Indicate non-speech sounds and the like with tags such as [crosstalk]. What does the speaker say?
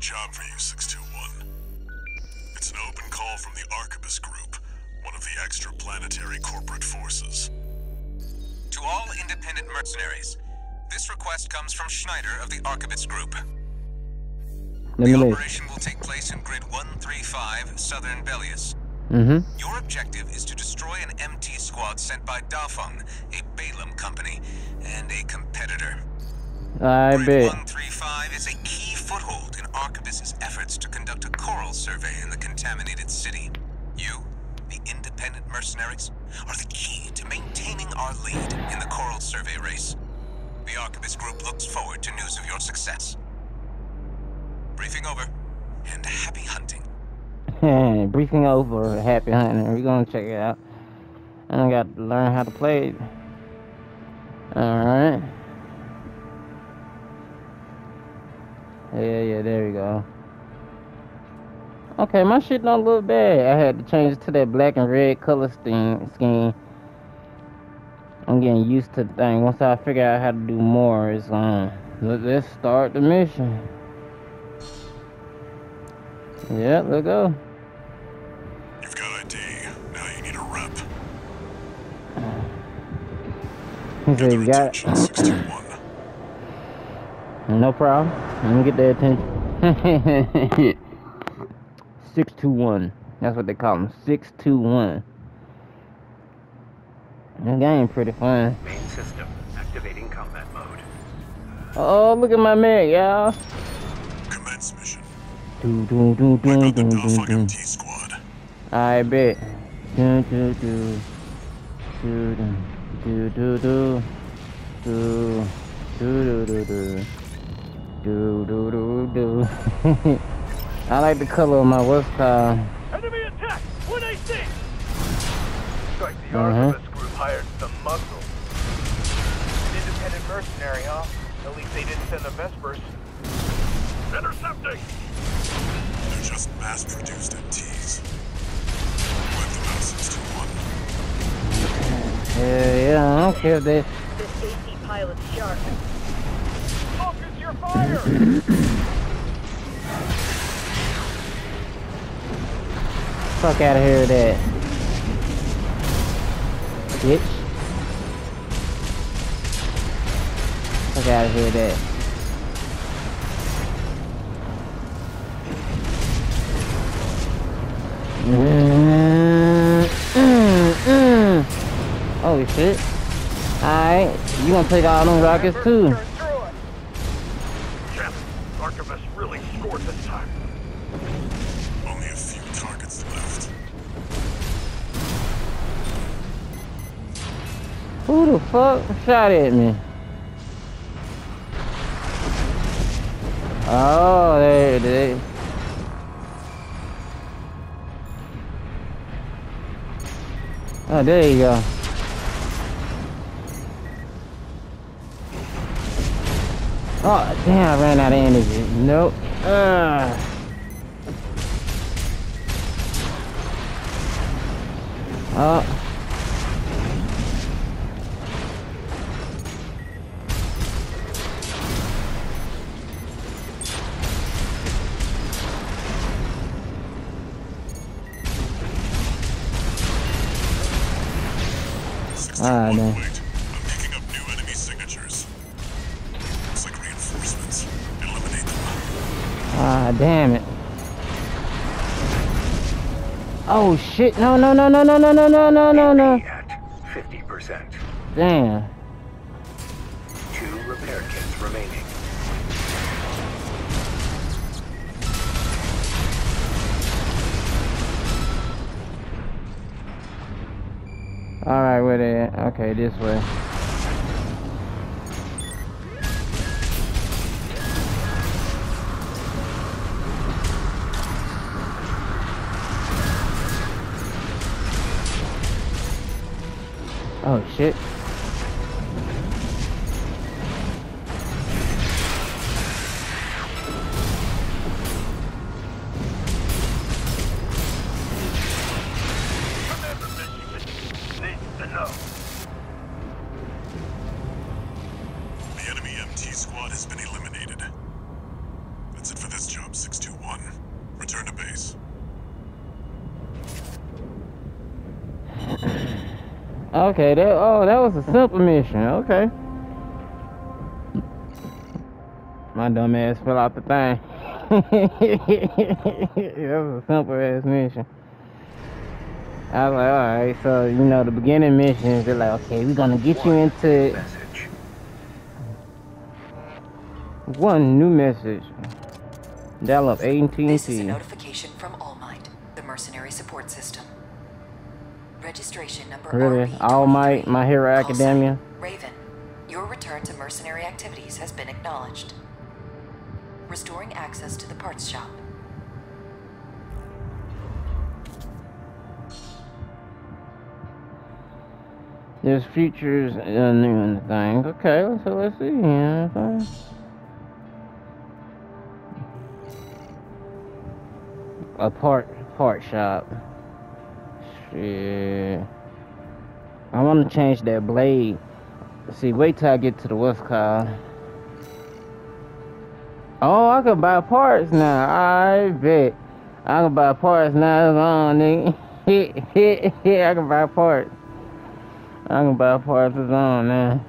job for you, 621. It's an open call from the Arquebus Group, one of the extraplanetary corporate forces. To all independent mercenaries, this request comes from Schneider of the Arquebus Group. Let The me leave. operation will take place in Grid 135, Southern Belius. Mm-hmm. Your objective is to destroy an MT squad sent by Dafeng, a Balam company, and a competitor. I bet. 135 is a key foothold in Arquebus's efforts to conduct a coral survey in the contaminated city. You, the independent mercenaries, are the key to maintaining our lead in the coral survey race. The Arquebus Group looks forward to news of your success. Briefing over, and happy hunting. [laughs] Briefing over. Happy hunting. We're gonna check it out. I got to learn how to play it. Alright. Yeah, yeah, there we go. Okay, my shit don't look bad. I had to change it to that black and red color scheme. scheme. I'm getting used to the thing. Once I figure out how to do more, it's on. Let- Let's start the mission. Yeah, let's go. You've got ID. Now you need a rep. He said, you got 621. No problem. Let me get that attention. [laughs] 621. That's what they call them. 621. That game pretty fun. Main system activating combat mode. Oh, look at my man, y'all. Commence mission. Do, do, do, Wipe do, do, do, do. MT squad. I bet. Do, do, do. Do, do, do, do, do. Do, do, do, do. Do, do, do, do. [laughs] I like the color of my what's called. Enemy attack! 1AC! Strike the Uh-huh. Arquebus group hired some muscle. An independent mercenary, huh? At least they didn't send the Vespers. Intercepting! They're just mass-produced MTs. Wipe them out, 621. Yeah, yeah, I don't care if they. This AC pilot's sharp. Fuck out of here with that. Bitch. Fuck out of here with that. Mm, mm. Holy shit. Alright, you gonna take all them rockets too. Who the fuck shot at me? Oh, there it is. Oh, there you go. Oh, damn, I ran out of energy. Nope. Ugh. Oh. Ah, no. wait. I'm picking up new enemy signatures. Looks like reinforcements. Eliminate them. Ah, damn it. Oh shit! No, no, no, no, no, no, no, no, no, no, no. 50%. Damn. Two repair kits remaining. All right, where they at? Okay, this way. Oh shit. 621. Return to base. Okay, that oh that was a simple mission. Okay. My dumb ass fell out the thing. [laughs] that was a simple ass mission. I was like, alright, so you know the beginning missions, they're like, okay, we're gonna get you into Message. one new message. Dial up This is a notification from ALLMIND, the mercenary support system. Registration number Really? RB23. All Might, My Hero Academia? Raven, your return to mercenary activities has been acknowledged. Restoring access to the parts shop. There's features uh, new thing. Okay, so let's see. Yeah, A part part shop. Shit. I want to change that blade. See, wait till I get to the what's called. Oh, I can buy parts now. I bet. I can buy parts now. On, nigga. [laughs] I can buy parts. I can buy parts. It's on now.